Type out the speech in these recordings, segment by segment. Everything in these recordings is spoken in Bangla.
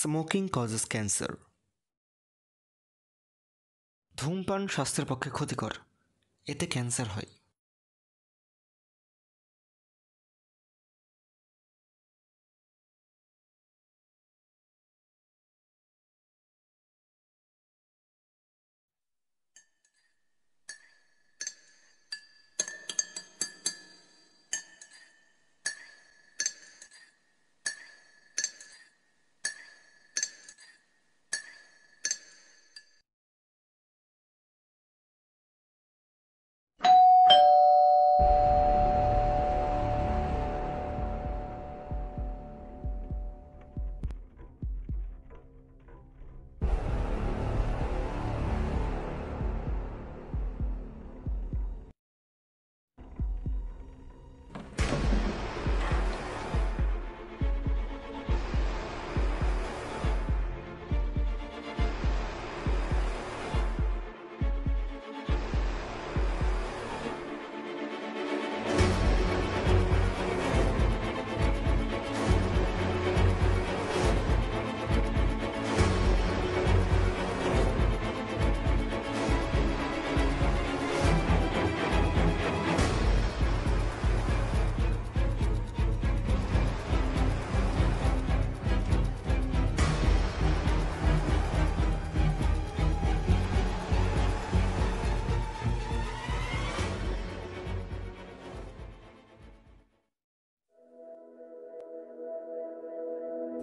স্মোকিং কজেস ক্যান্সার ধূমপান স্বাস্থ্যের পক্ষে ক্ষতিকর। এতে ক্যান্সার হয়।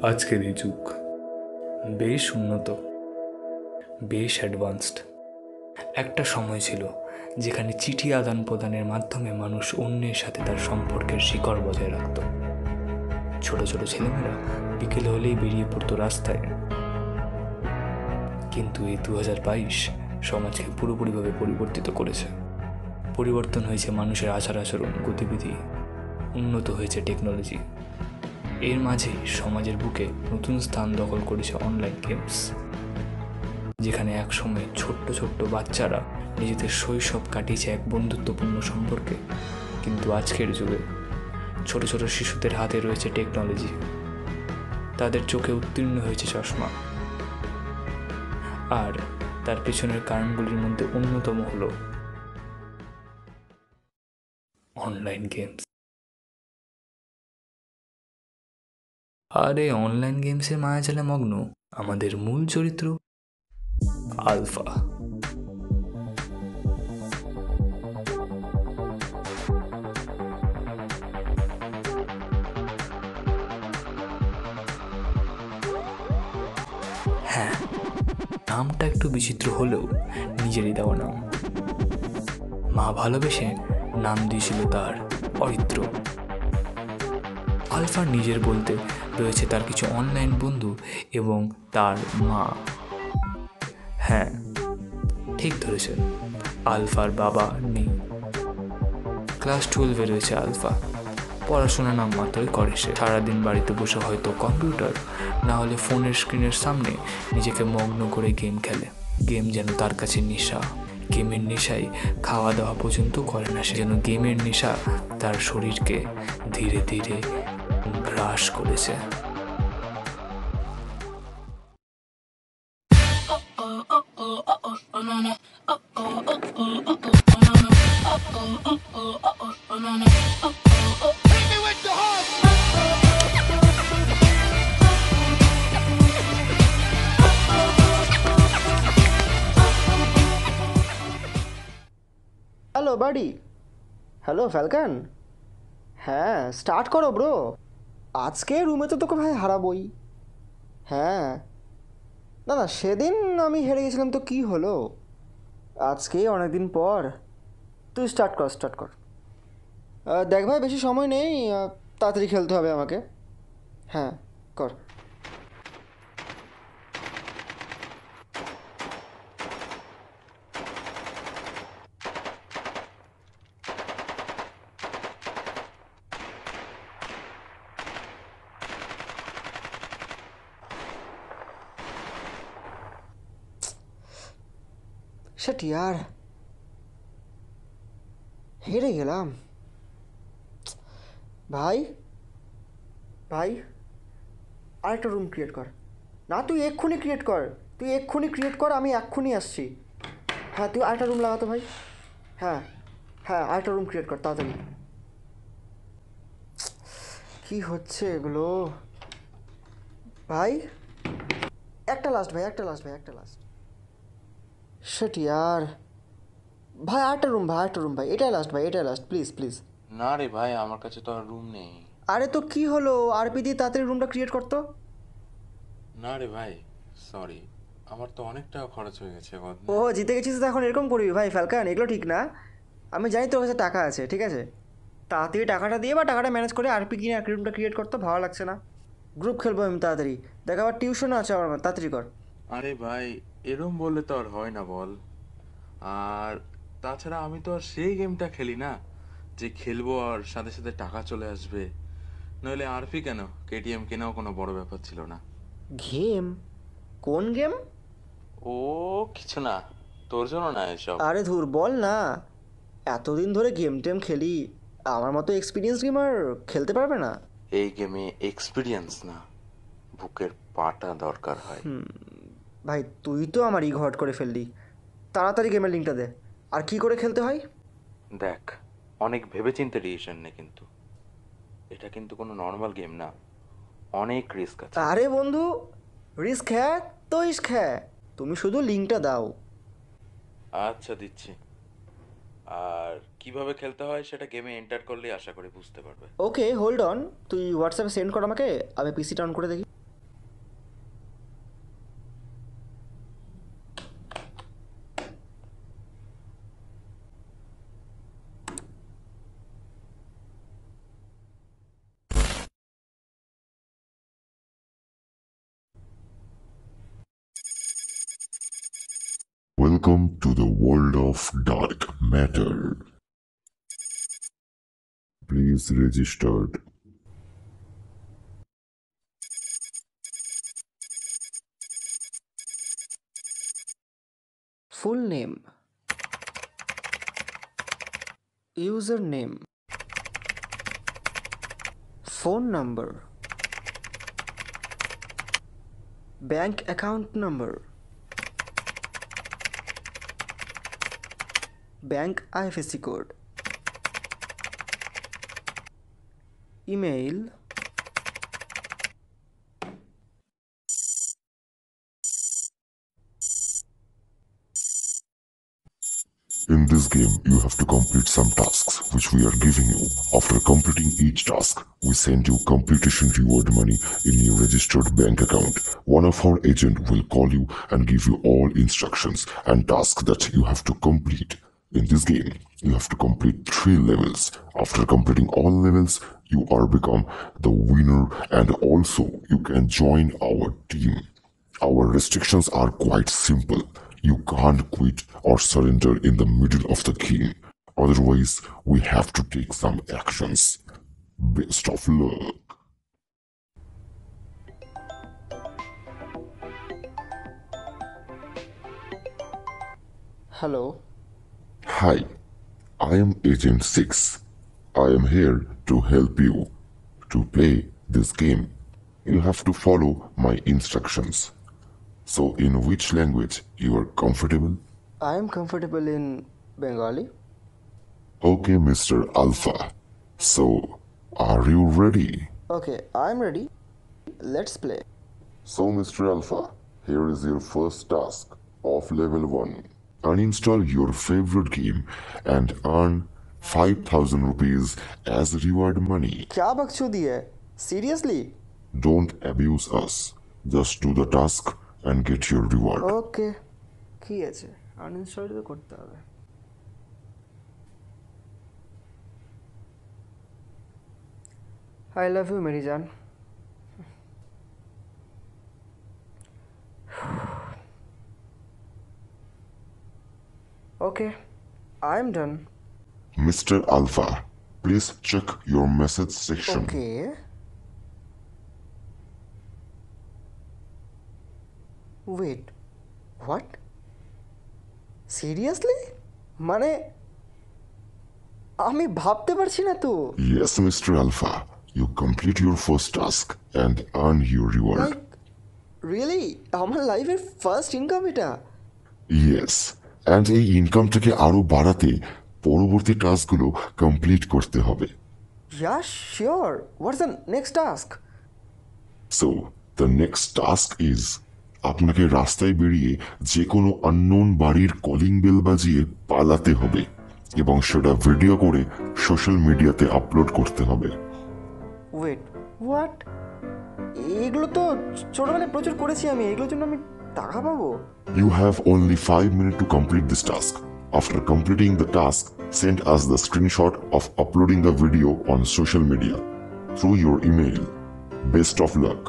আজকের এই যুগ বেশ উন্নত, বেশ অ্যাডভান্সড একটা সময় ছিল যেখানে চিঠি আদান প্রদানের মাধ্যমে মানুষ অন্যের সাথে তার সম্পর্কের শিকড় বজায় রাখত। ছোট ছোট ছেলেমেয়েরা বিকেল হলেই বেরিয়ে পড়তো রাস্তায়। কিন্তু এই দু হাজার বাইশ সমাজকে পুরোপুরিভাবে পরিবর্তিত করেছে। পরিবর্তন হয়েছে মানুষের আচার আচরণ গতিবিধি, উন্নত হয়েছে টেকনোলজি এর মাঝেই সমাজের বুকে নতুন স্থান দখল করেছে অনলাইন গেমস যেখানে একসময় ছোট্ট ছোট্ট বাচ্চারা নিজেদের শৈশব কাটিয়েছে এক বন্ধুত্বপূর্ণ সম্পর্কে। কিন্তু আজকের যুগে ছোট ছোট শিশুদের হাতে রয়েছে টেকনোলজি তাদের চোখে উত্তীর্ণ হয়েছে চশমা। আর তার পেছনের কারণগুলির মধ্যে অন্যতম হলো অনলাইন গেমস আর এই অনলাইন গেমসের মায়া মায়াজালে মগ্ন। আমাদের মূল চরিত্র আলফা। হ্যাঁ নামটা একটু বিচিত্র হলেও নিজেরই দেওয়া নাম। মা ভালোবেসে নাম দিয়েছিল তার অরিত্র। আলফার নিজের বলতে রয়েছে তার কিছু অনলাইন বন্ধু এবং তার মা। হ্যাঁ ঠিক ধরেছেন, আলফার বাবা নেই। ক্লাস টুয়েলভে রয়েছে আলফা। পড়াশোনা নাম মাত্রই করে সে। সারাদিন বাড়িতে বসে হয়তো কম্পিউটার, না হলে ফোনের স্ক্রিনের সামনে নিজেকে মগ্ন করে গেম খেলে। গেম যেন তার কাছে নেশা। গেমের নেশায় খাওয়া দাওয়া পর্যন্ত করে না সে। যেন গেমের নেশা তার শরীরকে ধীরে ধীরে গ্রাস করেছে। হ্যালো বাডি হ্যালো ফ্যালকান হ্যাঁ স্টার্ট করো ব্রো আজকে রুমে তো তোকে ভাই হারাবই। হ্যাঁ। না না, সেদিন আমি হেরে গেছিলাম তো কি হলো? আজকে অনেকদিন পর। তুই স্টার্ট কর স্টার্ট কর। দেখ ভাই, বেশি সময় নেই। তাড়াতাড়ি খেলতে হবে আমাকে। হ্যাঁ কর। সেট ইয়ার হেরে গেলাম ভাই ভাই আরেকটা রুম ক্রিয়েট কর। না, তুই এক্ষুনি ক্রিয়েট কর। তুই এক্ষুনি ক্রিয়েট কর, আমি এক্ষুনি আসছি। হ্যাঁ তুই আরেকটা রুম লাগাতো, ভাই। হ্যাঁ হ্যাঁ আরেকটা রুম ক্রিয়েট কর, তাড়াতাড়ি। কি হচ্ছে এগুলো? ভাই? একটা লাস্ট ভাই, একটা লাস্ট ভাই, একটা লাস্ট সেটি আর ভাই আরেকটা রুম ভাই আরেকটা রুম ভাই এটাই লাস্ট ভাই এটাই লাস্ট প্লিজ প্লিজ না রে ভাই আমার কাছে তো আর রুম নেই। আরে তো কি হলো আরপি দিয়ে তাড়াতাড়ি রুমটা ক্রিয়েট করতো না রে ভাই সরি আমার তো অনেক টাকা খরচ হয়ে গেছে ও জিতে গেছিস তো এখন এরকম করবি ভাই ফ্যালকান এগুলো ঠিক না আমি জানি তোর কাছে টাকা আছে ঠিক আছে তাড়াতাড়ি টাকাটা দিয়ে বা টাকাটা ম্যানেজ করে আরপি কিনে আর রুমটা ক্রিয়েট করতে ভালো লাগছে না গ্রুপ খেলব আমি তাড়াতাড়ি দেখ আবার টিউশনও আছে আমার তাড়াতাড়ি কর আরে ভাই এরম বললে তো আর হয় না বল। আর তাছাড়া আমি তো আর সেই গেমটা খেলি না যে খেলব আর সাথে সাথে টাকা চলে আসবে। নইলে আরপি কেন? কেটিএম কেনাও কোনো বড় ব্যাপার ছিল না। গেম কোন গেম ও কিছু না। তোর জন্য না এসব। আরে ধুর বল না। এতদিন ধরে গেম টেম খেলি। আমার মতো এক্সপিরিয়েন্স গেমার খেলতে পারবে না? এই গেমে এক্সপিরিয়েন্স না। বুকের পাটা দরকার হয়। ভাই তুই তো আমার ই ঘট করে ফেললি। তাড়াতাড়ি গেমের লিঙ্কটা দে। আর কি করে খেলতে হয়? দেখ অনেক ভেবেচিন্তে ডিসিশন নে কিন্তু। এটা কিন্তু কোনো নর্মাল গেম না। অনেক রিস্ক আছে। আরে বন্ধু রিস্ক হ্যাঁ তো ইস্ক হ্যাঁ। তুমি শুধু লিঙ্কটা দাও। আচ্ছা দিচ্ছি। আর কীভাবে খেলতে হয় সেটা গেমে এন্টার করলেই আশা করি বুঝতে পারবে। ওকে হোল্ড অন তুই হোয়াটসঅ্যাপে সেন্ড কর আমাকে আমি পিসিটা অন করে দেখি। Welcome to the world of dark matter. Please register. Full name Username Phone number Bank account number bank IFSC code, email, In this game, you have to complete some tasks which we are giving you. After completing each task, we send you completion reward money in your registered bank account. One of our agent will call you and give you all instructions and tasks that you have to complete. In this game, you have to complete three levels. After completing all levels, you are become the winner and also you can join our team. Our restrictions are quite simple. You can't quit or surrender in the middle of the game. Otherwise, we have to take some actions. Best of luck. Hello. Hi, I am Agent 6. I am here to help you. To play this game, you have to follow my instructions. So, in which language you are comfortable? I am comfortable in Bengali. Okay, Mr. Alpha. So, are you ready? Okay, I'm ready. Let's play. So, Mr. Alpha, here is your first task of level 1 Uninstall your favorite game and earn 5000 rupees as reward money. क्या बकचोदी है seriously Don't abuse us. Just do the task and get your reward. Okay কি আছে আনইনস্টল তো করতে হবে আই লাভ ইউ মেরি জান okay I am done Mr. Alpha, please check your message section. Okay wait what seriously মানে আমি ভাবতে পারছি না তো Yes, Mr. Alpha, you complete your first task and earn your reward. Like really আমার লাইফের ফার্স্ট ইনকাম এটা ইয়েস অ্যান্ড এই ইনকামটাকে আরও বাড়াতে পরবর্তী টাস্কগুলো কমপ্লিট করতে হবে। Yeah sure what's the next task so the next task is আপনাকে রাস্তায় বেরিয়ে যে কোনো আননোন বাড়ির কলিং বেল বাজিয়ে পালাতে হবে এবং সেটা ভিডিও করে সোশ্যাল মিডিয়াতে আপলোড করতে হবে। ওয়েট হোয়াট এগুলো তো ছোটোবেলায় প্রচুর করেছি আমি। এগুলোর জন্য আমি টাকা পাবো You have only 5 minutes to complete this task. After completing the task, send us the screenshot of uploading the video on social media through your email. Best of luck.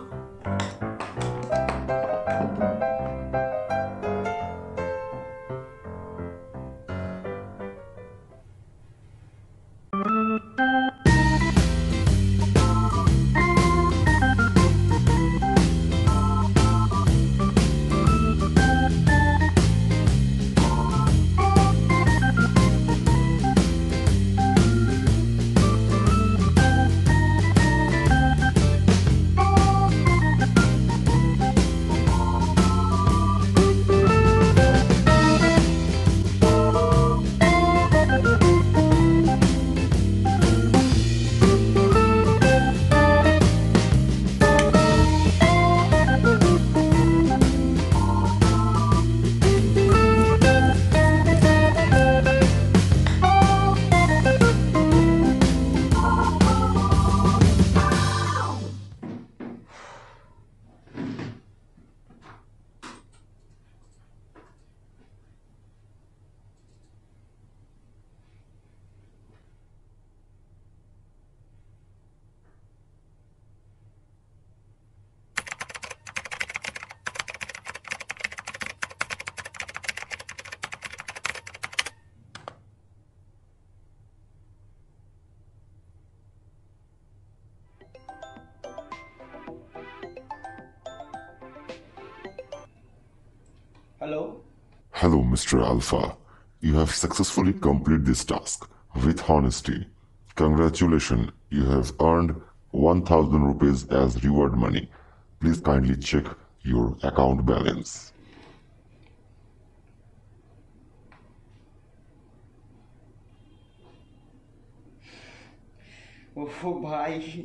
Hello? Hello, Mr. Alpha. You have successfully completed this task with honesty. Congratulations, you have earned 1000 rupees as reward money. Please kindly check your account balance. Oh, boy.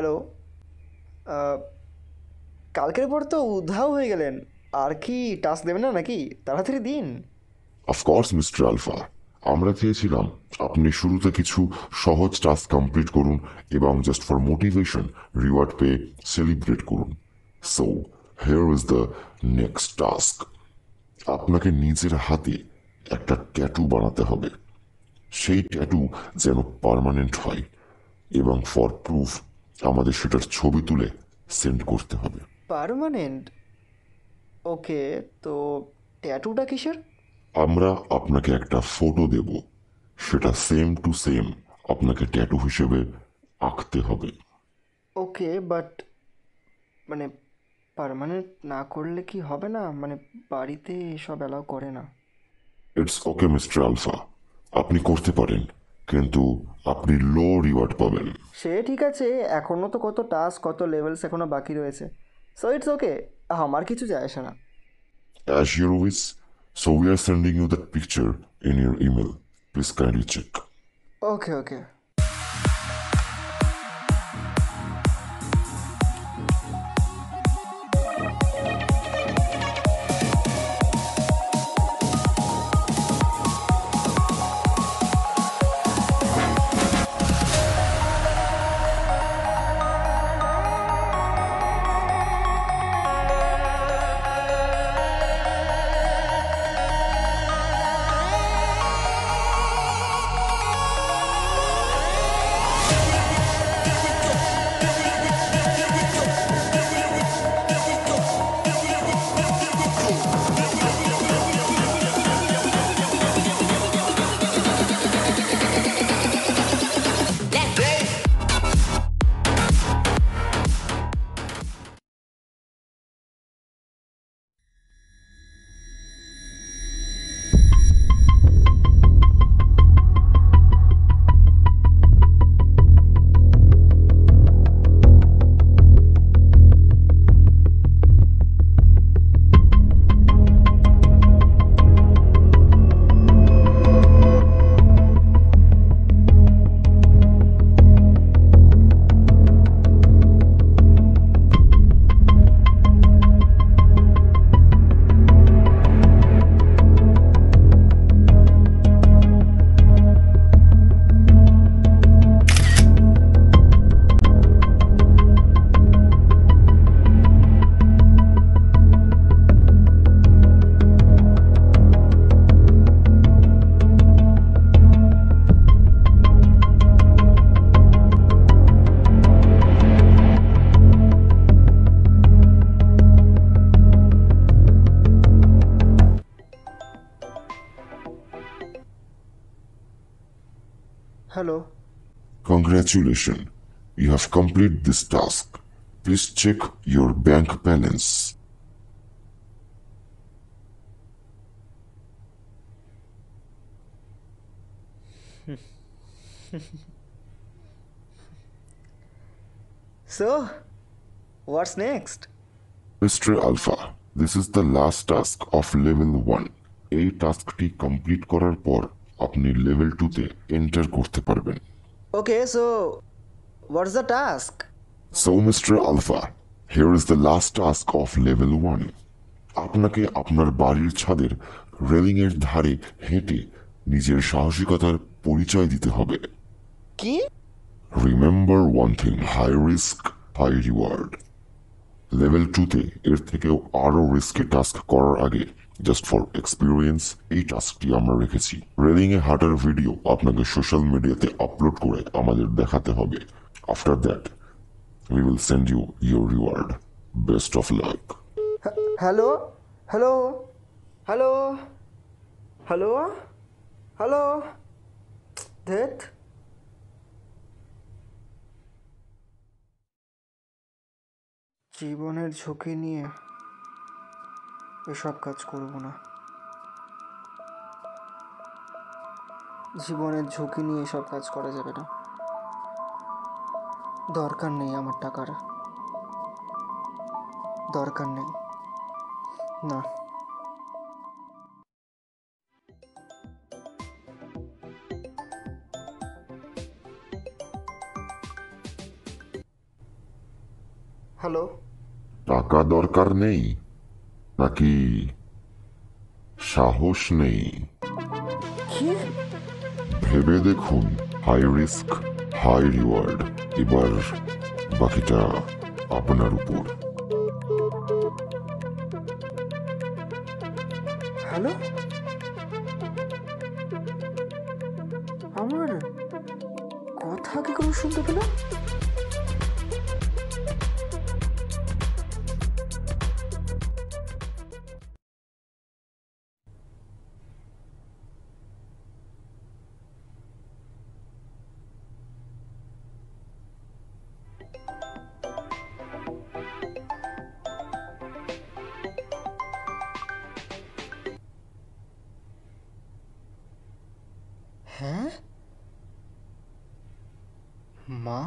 Hello কালকের পর তো উধাও হয়ে গেলেন। আর কি টাস্ক দেবেন না নাকি? তাড়াতাড়ি দিন। Course, Mr. Alpha. আমরা চেয়েছিলাম আপনি শুরুতে কিছু সহজ টাস্ক কমপ্লিট করুন এবং জাস্ট ফর মোটিভেশন রিওয়ার্ড পেয়ে সেলিব্রেট করুন। So here is the next task আপনাকে নিজের হাতে একটা ট্যাটু বানাতে হবে। সেই ট্যাটু যেন পার্মানেন্ট হয় এবং ফর প্রুফ আমাদের সেটার ছবি তুলে সেন্ড করতে হবে। পার্মানেন্ট ওকে তো ট্যাটুটা কিসের? আমরা আপনাকে একটা ফটো দেব। সেটা সেম টু সেম আপনাকে ট্যাটু হিসেবে আঁকতে হবে। ওকে বাট মানে পার্মানেন্ট না করলে কি হবে না? মানে বাড়িতে এসব অ্যালাউ করে না। ইটস ওকে মিস্টার আলফা আপনি করতে পারেন। কিন্তু আপনি লো রিওয়ার্ড পাবেন। সে ঠিক আছে এখনও তো কত টাস্ক কত লেভেলস এখনও বাকি রয়েছে। সো ইটস ওকে আমার কিছু যায় আসে না। As your wish so we are sending you that picture in your email please kindly check okay okay Congratulations, you have completed this task. Please check your bank balance. So what's next Mr. Alpha, this is the last task of level 1. এই টাস্কটি কমপ্লিট করার পর আপনি লেভেল টুতে এন্টার করতে পারবেন okay so what's the task So, Mr. Alpha, here is the last task of level 1. আপনাকে আপনার বাড়ির ছাদের রেলিংয়ের ধারে হেঁটে নিজের সাহসিকতার পরিচয় দিতে হবে কি remember one thing high risk high reward level টুতে এর থেকেও আরও রিস্কি টাস্ক করার আগে জাস্ট ফর এক্সপিরিয়েন্স এই টাস্কটি আমরা রেখেছি। রেলিংয়ে হাঁটার ভিডিও আপনাকে সোশ্যাল মিডিয়াতে আপলোড করে আমাদের দেখাতে হবে। After that we will send you your reward best of luck hello hello hello hello hello ধেত জীবনের ঝুঁকি নিয়ে এসব কাজ করব না। জীবনের ঝুঁকি নিয়ে এসব কাজ করা যাবে না। দরকার নেই আমার টাকার। দরকার নেই। না। হ্যালো? টাকা দরকার নেই। নাকি সাহস নেই? ভেবে দেখুন হাই রিস্ক হাই রিওয়ার্ড এবার বাকিটা আপনার উপর। হ্যালো আমার কথা কি কোনো শুনতে পেল? হ্যাঁ মা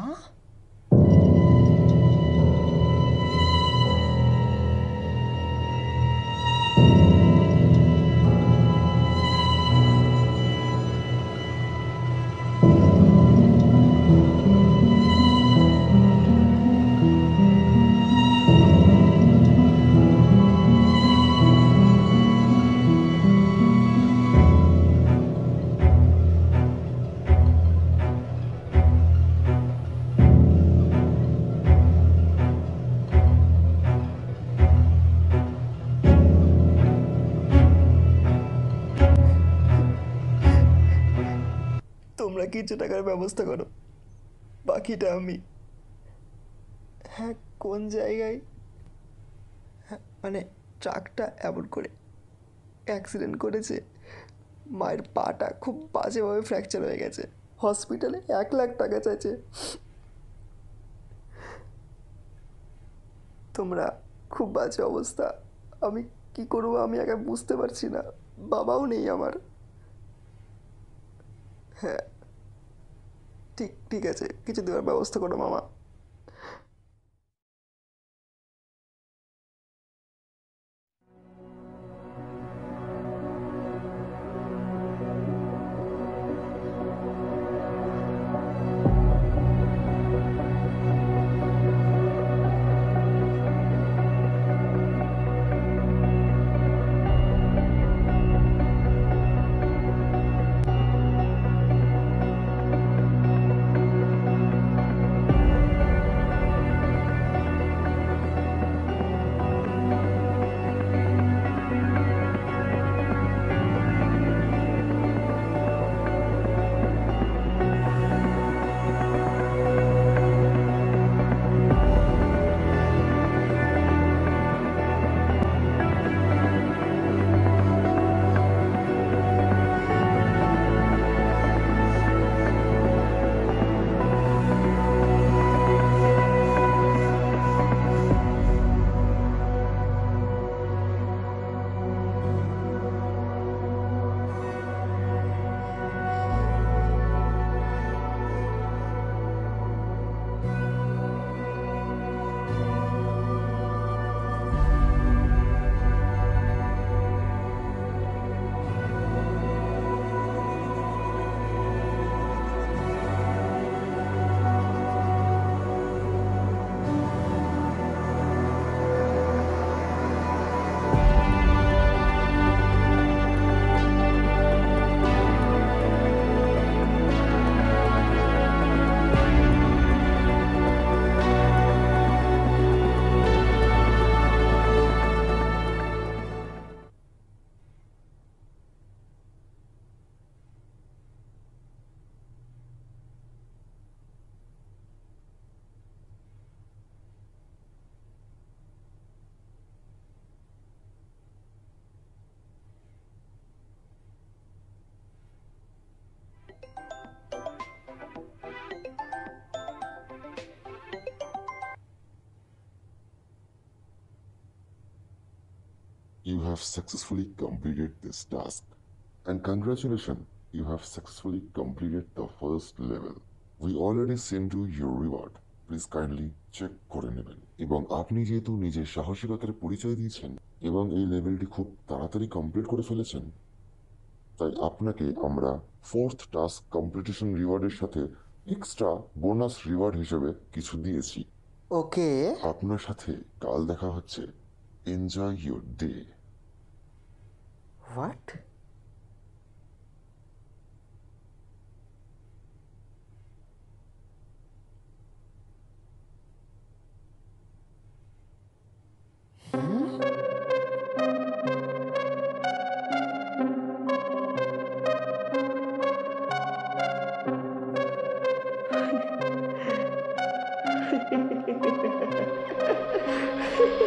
তোমরা কিছু টাকার ব্যবস্থা করো। বাকিটা আমি। হ্যাঁ কোন জায়গায়? হ্যাঁ মানে ট্রাকটা এমন করে অ্যাক্সিডেন্ট করেছে। মায়ের পাটা খুব বাজেভাবে ফ্র্যাকচার হয়ে গেছে। হসপিটালে এক লাখ টাকা চাইছে। তোমরা খুব বাজে অবস্থা। আমি কি করব আমি একা বুঝতে পারছি না। বাবাও নেই আমার। হ্যাঁ ঠিক ঠিক আছে কিছু দেওয়ার ব্যবস্থা করো মামা। Have successfully completed this task. And congratulations, you have successfully completed the first level. We already sent you your reward. Please kindly check করে নেবেন এবং আপনি যেহেতু নিজের সাহসিকতার পরিচয় দিয়েছেন এবং এই লেভেলটি খুব তাড়াতাড়ি কমপ্লিট করে ফেলেছেন তাই আপনাকে আমরা ফোর্থ টাস্ক কম্পিটিশন রিওয়ার্ডের সাথে এক্সট্রা বোনাস রিওয়ার্ড হিসেবে কিছু দিয়েছি ওকে আপনার সাথে কাল দেখা হচ্ছে enjoy your day What? Ha ha ha ha ha.